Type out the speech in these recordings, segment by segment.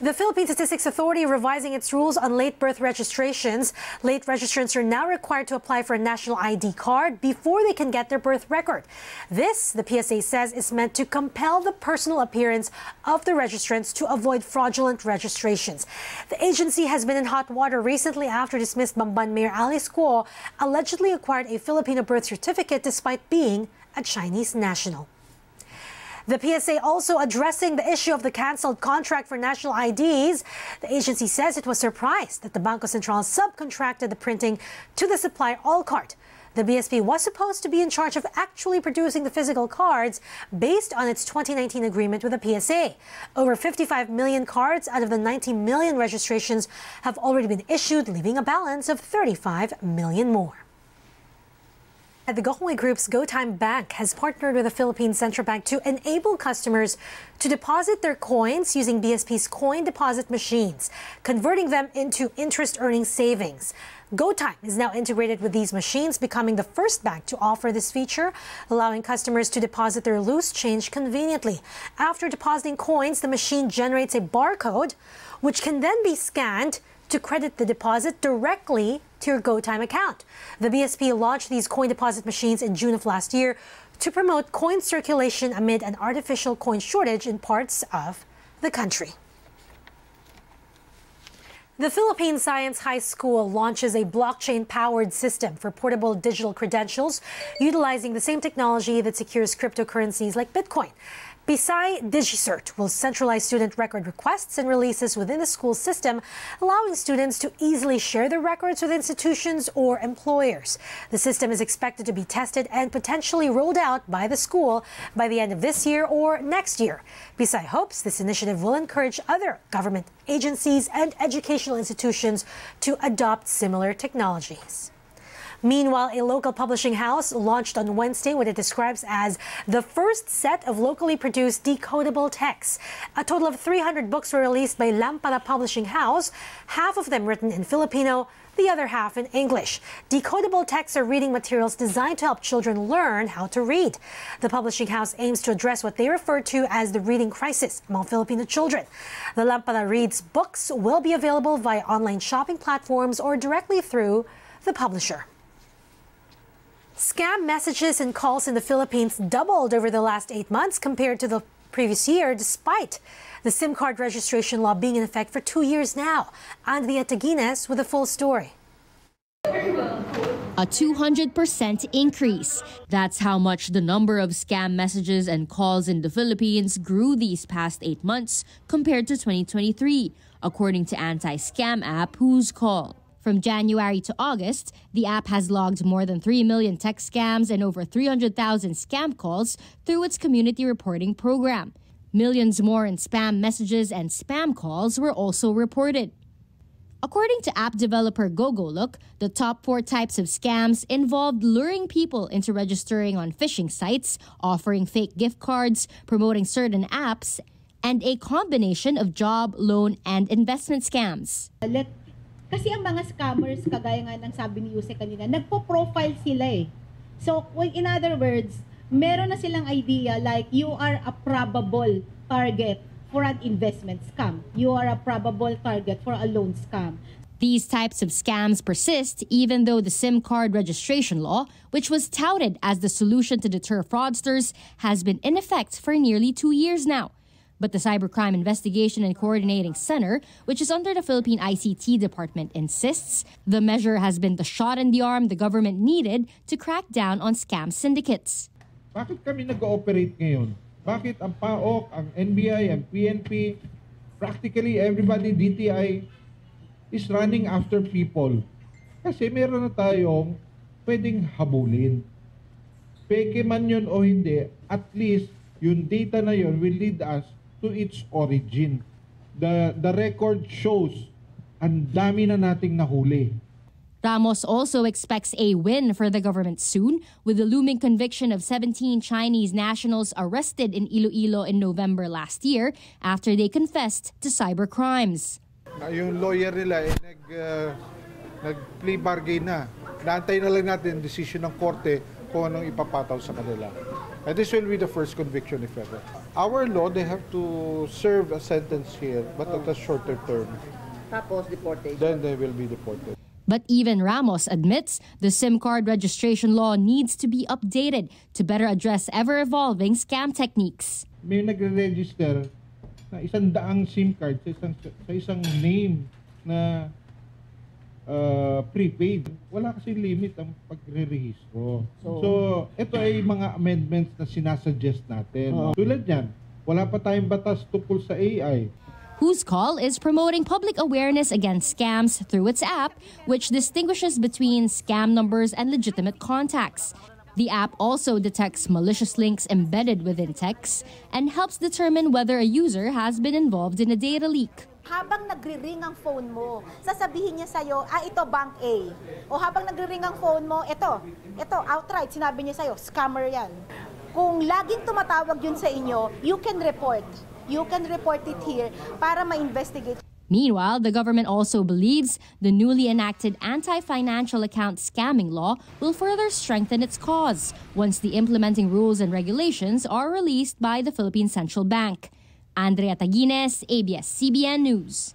The Philippine Statistics Authority revising its rules on late birth registrations. Late registrants are now required to apply for a national ID card before they can get their birth record. This, the PSA says, is meant to compel the personal appearance of the registrants to avoid fraudulent registrations. The agency has been in hot water recently after dismissed Bamban Mayor Alice Guo allegedly acquired a Filipino birth certificate despite being a Chinese national. The PSA also addressing the issue of the canceled contract for national IDs. The agency says it was surprised that the Bangko Sentral subcontracted the printing to the supplier Allcard. The BSP was supposed to be in charge of actually producing the physical cards based on its 2019 agreement with the PSA. Over 55 million cards out of the 90 million registrations have already been issued, leaving a balance of 35 million more. The Gokongwei Group's GoTyme Bank has partnered with the Philippine Central Bank to enable customers to deposit their coins using BSP's coin deposit machines, converting them into interest-earning savings. GoTyme is now integrated with these machines, becoming the first bank to offer this feature, allowing customers to deposit their loose change conveniently. After depositing coins, the machine generates a barcode, which can then be scanned to credit the deposit directly to your GoTyme account. The BSP launched these coin deposit machines in June of last year to promote coin circulation amid an artificial coin shortage in parts of the country. The Philippine Science High School launches a blockchain-powered system for portable digital credentials utilizing the same technology that secures cryptocurrencies like Bitcoin. Pisay DigiCert will centralize student record requests and releases within the school system, allowing students to easily share their records with institutions or employers. The system is expected to be tested and potentially rolled out by the school by the end of this year or next year. Pisay hopes this initiative will encourage other government agencies and educational institutions to adopt similar technologies. Meanwhile, a local publishing house launched on Wednesday what it describes as the first set of locally produced decodable texts. A total of 300 books were released by Lampara Publishing House, half of them written in Filipino, the other half in English. Decodable texts are reading materials designed to help children learn how to read. The publishing house aims to address what they refer to as the reading crisis among Filipino children. The Lampara Reads books will be available via online shopping platforms or directly through the publisher. Scam messages and calls in the Philippines doubled over the last eight months compared to the previous year, despite the SIM card registration law being in effect for two years now. Andrea Taguines with a full story. A 200% increase. That's how much the number of scam messages and calls in the Philippines grew these past eight months compared to 2023, according to anti-scam app Whoscall. From January to August, the app has logged more than 3 million text scams and over 300,000 scam calls through its community reporting program. Millions more in spam messages and spam calls were also reported. According to app developer Gogolook, the top four types of scams involved luring people into registering on phishing sites, offering fake gift cards, promoting certain apps, and a combination of job, loan, and investment scams. Let Kasi ang mga scammers, kagaya nga ng sabi ni Yuse kanina, nagpo-profile sila eh. So, in other words, meron na silang idea like you are a probable target for an investment scam. You are a probable target for a loan scam. These types of scams persist even though the SIM card registration law, which was touted as the solution to deter fraudsters, has been in effect for nearly two years now. But the Cybercrime Investigation and Coordinating Center, which is under the Philippine ICT Department, insists the measure has been the shot in the arm the government needed to crack down on scam syndicates. Bakit kami nag-ooperate ngayon? Bakit ang PAOCC, ang NBI, ang PNP, practically everybody, DTI, is running after people? Kasi meron na tayong pwedeng habulin. Peke man yun o hindi, at least yung data na yun will lead us to its origin. The, the record shows ang dami na nating nahuli. Ramos also expects a win for the government soon, with the looming conviction of 17 Chinese nationals arrested in Iloilo in November last year after they confessed to cyber crimes. Yung lawyer nila eh, nag, uh, nag-plea bargain na. Naantay na lang natin decision ng korte kung anong ipapataw sa kanila. And this will be the first conviction if ever. Our law, they have to serve a sentence here, but at a shorter term. Tapos deportation. Then they will be deported. But even Ramos admits the SIM card registration law needs to be updated to better address ever evolving scam techniques. May nagre-register na isang daang SIM card sa isang, sa isang name na uh, prepaid. Wala kasi limit ang pagre-rehistro. So, so, ito ay mga amendments na sinasuggest natin. Tulad yan, wala pa tayong batas tungkol sa AI. Whose Call is promoting public awareness against scams through its app, which distinguishes between scam numbers and legitimate contacts. The app also detects malicious links embedded within texts and helps determine whether a user has been involved in a data leak. Habang nagri-ring ang phone mo, sasabihin niya sa'yo, ah, ito bank A. O habang nagri-ring ang phone mo, ito, ito, outright, sinabi niya sa'yo, scammer yan. Kung laging tumatawag yun sa inyo, you can report. You can report it here para ma-investigate. Meanwhile, the government also believes the newly enacted anti financial account scamming law will further strengthen its cause once the implementing rules and regulations are released by the Philippine Central Bank. Andrea Taguines, ABS-CBN News.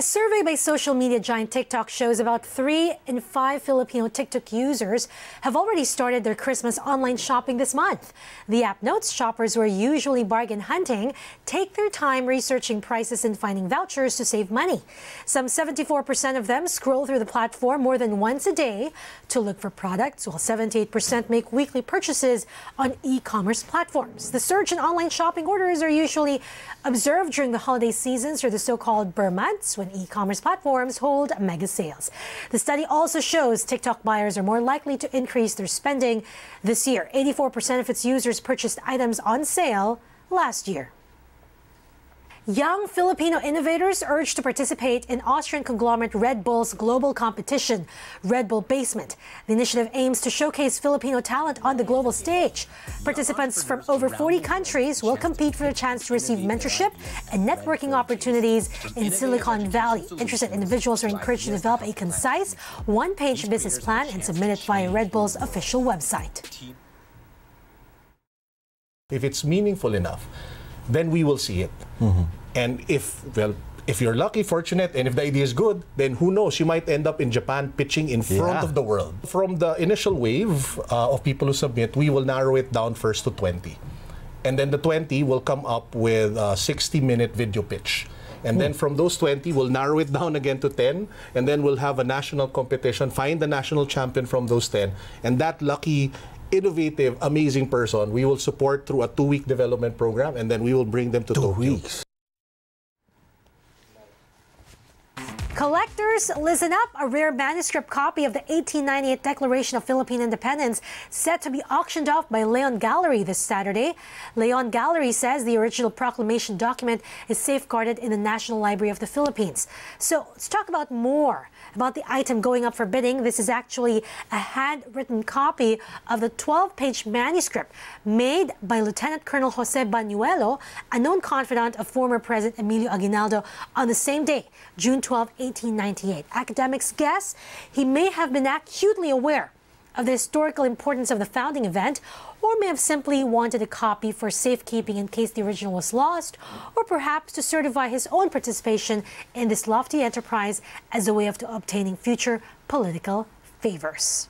A survey by social media giant TikTok shows about three in five Filipino TikTok users have already started their Christmas online shopping this month. The app notes shoppers who are usually bargain hunting take their time researching prices and finding vouchers to save money. Some 74% of them scroll through the platform more than once a day to look for products, while 78% make weekly purchases on e-commerce platforms. The surge in online shopping orders are usually observed during the holiday seasons or the so-called Ber months when e-commerce platforms hold mega sales. The study also shows TikTok buyers are more likely to increase their spending this year. 84% of its users purchased items on sale last year. Young Filipino innovators urged to participate in Austrian conglomerate Red Bull's global competition, Red Bull Basement. The initiative aims to showcase Filipino talent on the global stage. Participants from over 40 countries will compete for the chance to receive mentorship and networking opportunities in Silicon Valley. Interested individuals are encouraged to develop a concise, one page business plan and submit it via Red Bull's official website. If it's meaningful enough, then we will see it. Mm-hmm. And if, well, if you're lucky, fortunate, and if the idea is good, then who knows? You might end up in Japan pitching in front Yeah. of the world. From the initial wave uh, of people who submit, we will narrow it down first to 20. And then the 20 will come up with a 60 minute video pitch. And then from those 20, we'll narrow it down again to 10. And then we'll have a national competition, find the national champion from those 10. And that lucky, innovative, amazing person, we will support through a two week development program. And then we will bring them to Two Tokyo. weeks. Collectors, listen up. A rare manuscript copy of the 1898 Declaration of Philippine Independence set to be auctioned off by Leon Gallery this Saturday. Leon Gallery says the original proclamation document is safeguarded in the National Library of the Philippines. So let's talk about more about the item going up for bidding. This is actually a handwritten copy of the 12-page manuscript made by Lieutenant Colonel Jose Banuelo, a known confidant of former President Emilio Aguinaldo, on the same day, June 12, 1898. Academics guess he may have been acutely aware of the historical importance of the founding event, or may have simply wanted a copy for safekeeping in case the original was lost, or perhaps to certify his own participation in this lofty enterprise as a way of obtaining future political favors.